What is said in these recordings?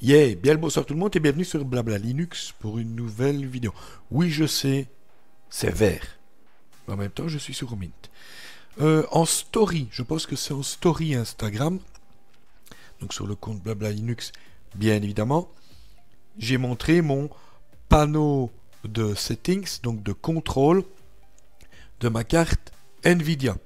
Yeah, bien le bonsoir tout le monde et bienvenue sur Blabla Linux pour une nouvelle vidéo. Oui, je sais, c'est vert. En même temps, je suis sur Mint. Euh, en story, je pense que c'est en story Instagram, donc sur le compte Blabla Linux, bien évidemment, j'ai montré mon panneau de settings, donc de contrôle de ma carte Nvidia.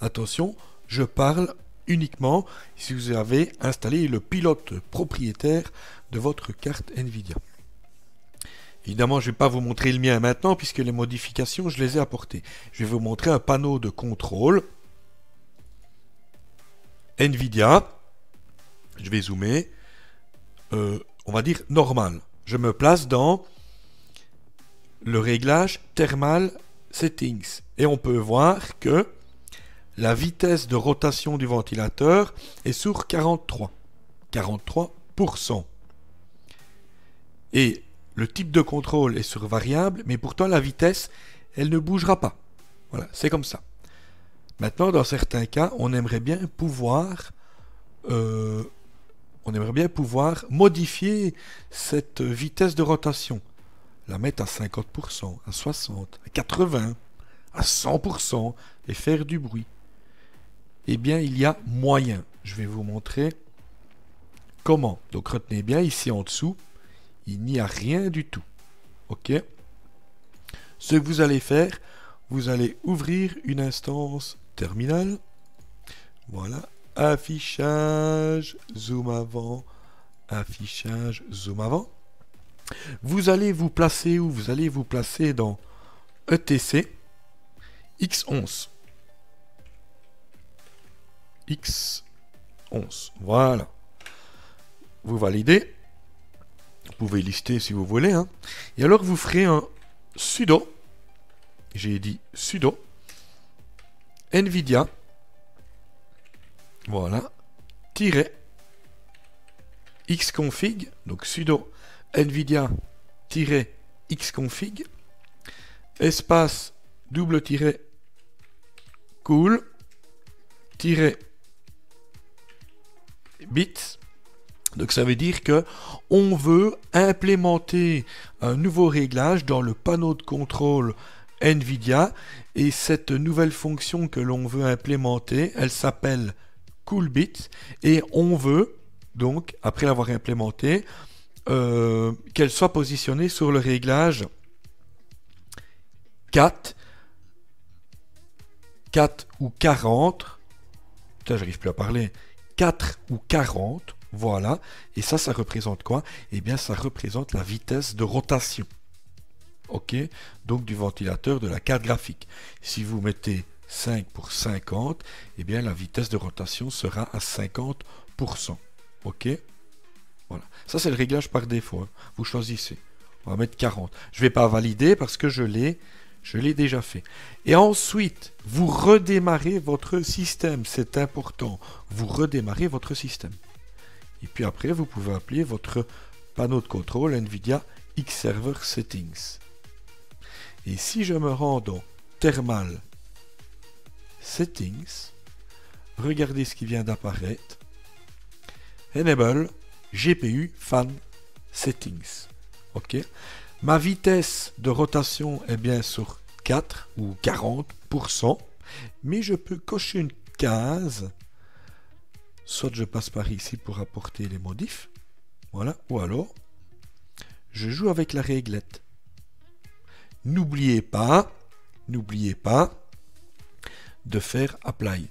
Attention, je parle uniquement si vous avez installé le pilote propriétaire de votre carte Nvidia. Évidemment, je ne vais pas vous montrer le mien maintenant puisque les modifications, je les ai apportées. Je vais vous montrer un panneau de contrôle Nvidia. Je vais zoomer. Euh, on va dire normal. Je me place dans le réglage thermal settings. Et on peut voir que la vitesse de rotation du ventilateur est sur 43. 43%. Et le type de contrôle est sur variable, mais pourtant la vitesse, elle ne bougera pas. Voilà, c'est comme ça. Maintenant, dans certains cas, on aimerait bien pouvoir, euh, on aimerait bien pouvoir modifier cette vitesse de rotation, la mettre à 50%, à 60%, à 80%, à 100% et faire du bruit. Eh bien, il y a moyen. Je vais vous montrer comment. Donc, retenez bien, ici en dessous, il n'y a rien du tout. OK Ce que vous allez faire, vous allez ouvrir une instance terminale. Voilà. Affichage, zoom avant, affichage, zoom avant. Vous allez vous placer où? Vous allez vous placer dans ETC X11. X11. Voilà. Vous validez. Vous pouvez lister si vous voulez. Hein. Et alors, vous ferez un sudo. J'ai dit sudo. NVIDIA. Voilà. Tiret. Xconfig. Donc, sudo NVIDIA Xconfig. Espace double tiret cool tiret bits. Donc ça veut dire que on veut implémenter un nouveau réglage dans le panneau de contrôle Nvidia et cette nouvelle fonction que l'on veut implémenter, elle s'appelle CoolBit et on veut donc après l'avoir implémentée euh, qu'elle soit positionnée sur le réglage 4 4 ou 40 Putain, j'arrive plus à parler. 4 ou 40, voilà. Et ça, ça représente quoi? Eh bien, ça représente la vitesse de rotation. OK? Donc du ventilateur de la carte graphique. Si vous mettez 5 pour 50, eh bien la vitesse de rotation sera à 50%. OK? Voilà. Ça, c'est le réglage par défaut. Hein. Vous choisissez. On va mettre 40. Je ne vais pas valider parce que je l'ai je l'ai déjà fait. Et ensuite, vous redémarrez votre système. C'est important. Vous redémarrez votre système. Et puis après, vous pouvez appeler votre panneau de contrôle NVIDIA Xserver Settings. Et si je me rends dans Thermal Settings, regardez ce qui vient d'apparaître. Enable GPU Fan Settings. OK Ma vitesse de rotation est bien sur 4 ou 40%, mais je peux cocher une case. Soit je passe par ici pour apporter les modifs. Voilà. Ou alors, je joue avec la réglette. N'oubliez pas, n'oubliez pas de faire apply.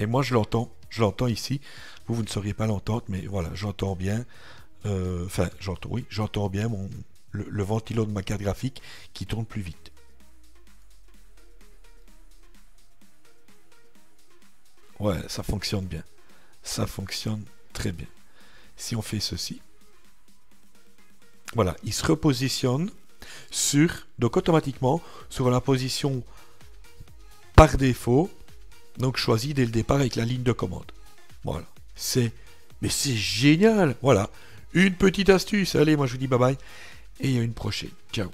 Et moi, je l'entends. Je l'entends ici. Vous, vous ne sauriez pas l'entendre, mais voilà, j'entends bien. Euh, enfin, j'entends, oui, j'entends bien mon, le, ventilo de ma carte graphique qui tourne plus vite. Ouais, ça fonctionne bien. Ça fonctionne très bien. Si on fait ceci, voilà, il se repositionne sur, donc automatiquement, sur la position par défaut, donc choisi dès le départ avec la ligne de commande. Voilà, c'est, mais c'est génial, voilà. Une petite astuce. Allez, moi je vous dis bye bye. Et à une prochaine. Ciao.